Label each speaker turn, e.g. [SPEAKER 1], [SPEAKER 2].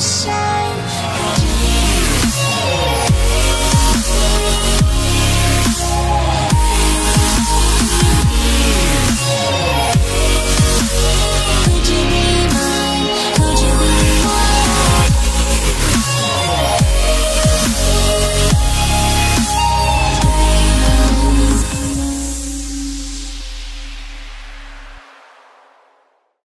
[SPEAKER 1] shadow